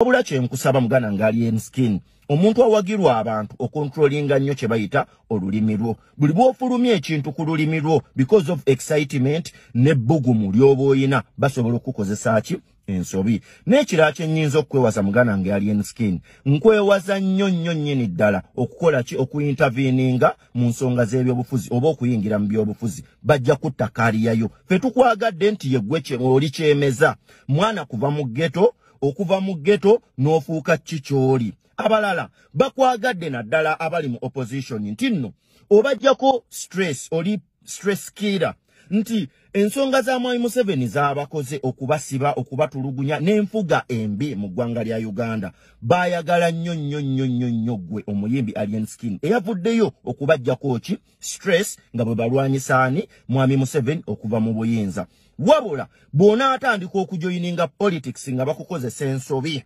wabula kyenkusaba muganda ngaali enskin omuntu awagirwa abantu okontrolinga nnyo kye bayita olulimi lwo. Buli bw'ofulumya ekintu ku lulimi lwo because of excitement n'ebbugumu ly'oba oyina basobola okukozesa ki? Ensobi. N'ekirala kye nnyinza okwewaza muganda nga alien skin nkwewaza nnyo nnyo nnyini ddala okukola ki? Okuintavininga mu nsonga z'ebyobufuzi oba okuyingira mu byobufuzi. Bajja kutta kaaliyayo. Fe tukwagadde nti yeggwe oli kyemeza. Mwana kuva mu ggeto okuva mu ggeto n'ofuuka ki ky'oli abalala bakwagadde naddala abali mu opposition nti nno obajjako stress oli stress kira nti ensonga za mwami museveni z'abakoze okubasiba okubatulugunya n'enfuga embi mu ggwanga lya uganda. Baayagala nnyo nnyo nnyo nnyo nnyo ggwe omuyimbi alien skin. Eyavuddeyo okubajjako ki? Stress nga bwe balwanyisaani mwami museveni okuva mu buyinza. Wabula bw'onaatandika okujoyininga politics nga bakukozesa ensobi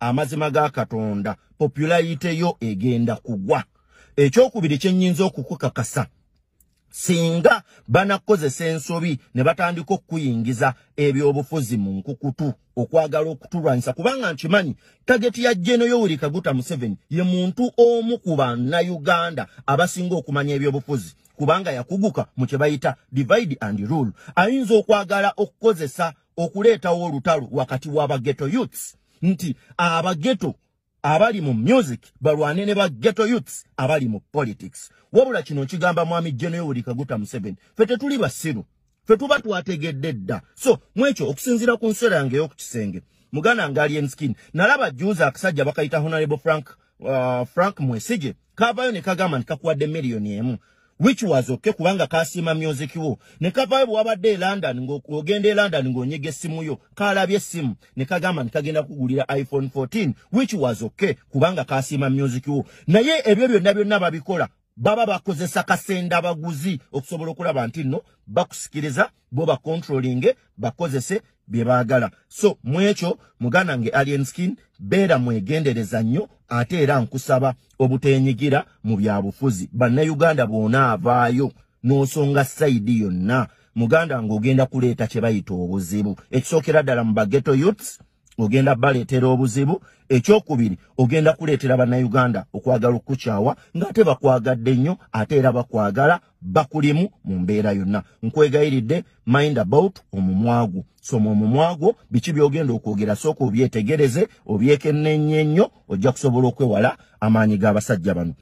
amazima ga katonda popularite yo egenda kugwa. Ekyokubiri kye nnyinza okukukakasa singa banakozesa ensobi ne batandika okuyingiza ebyobufuzi mu nkukutu okwagala okutulwanyisa kubanga nkimanyi tageti ya jeno yoweri kaguta museveni ye muntu omu ku bannayuganda abasinga okumanya ebyobufuzi kubanga yakuguka mu kye bayita divide and rule. Ayinza okwagala okukozesa okuleetawo olutalo wakati w'abageto youths nti abageto abali mu music balwane ne ba ghetto youths abali mu politics. Wabula kino kigamba mwami General Kaguta Museveni fe tetuli basiru fe tuba twategedde dda. So mwekyo okusinzira ku nsera yange ey'okukisenge muganda nga alien skin nalaba juza akasajja bakayita honorable frank uh, frank mwesige kavayo ne kagamba nti kakuwadde miliyoni emu which was okay kubanga kasima music wo. Ne kavayo bwabadde e london ng'ogenda e london ng'onyega essimu yo kalabye essimu ne kagamba nti kagenda kugulira iphone 14 which was okay kubanga kasima music wo. Naye ebyo byonna byonna babikola baba bakozesa kasenda baguzi okusobola okulaba nti nno bakusikiriza bo bakontrolinge bakozese bye baagala. So mwekyo muganda nge alien skin beera mwegendereza nnyo ate era nkusaba obuteenyigira mu byabufuzi bannayuganda bw'onaavaayo n'osonga sayidi yonna. Muganda ng'ogenda kuleeta kye bayita obuzibu. Ekisookera ddala mu bageto youths ogenda baleetera obuzibu ekyokubiri ogenda kuleetera bannayuganda okwagala okukukyawa ng'ate bakwagadde nnyo ate era bakwagala bakulimu mu mbeera yonna. Nkwegayiridde mind about omumwagu. Soma omumwagwo biki byogenda okwogera sooka obyetegereze obyekennennye nnyo ojja kusobola okwewala amaanyi g'abasajja bano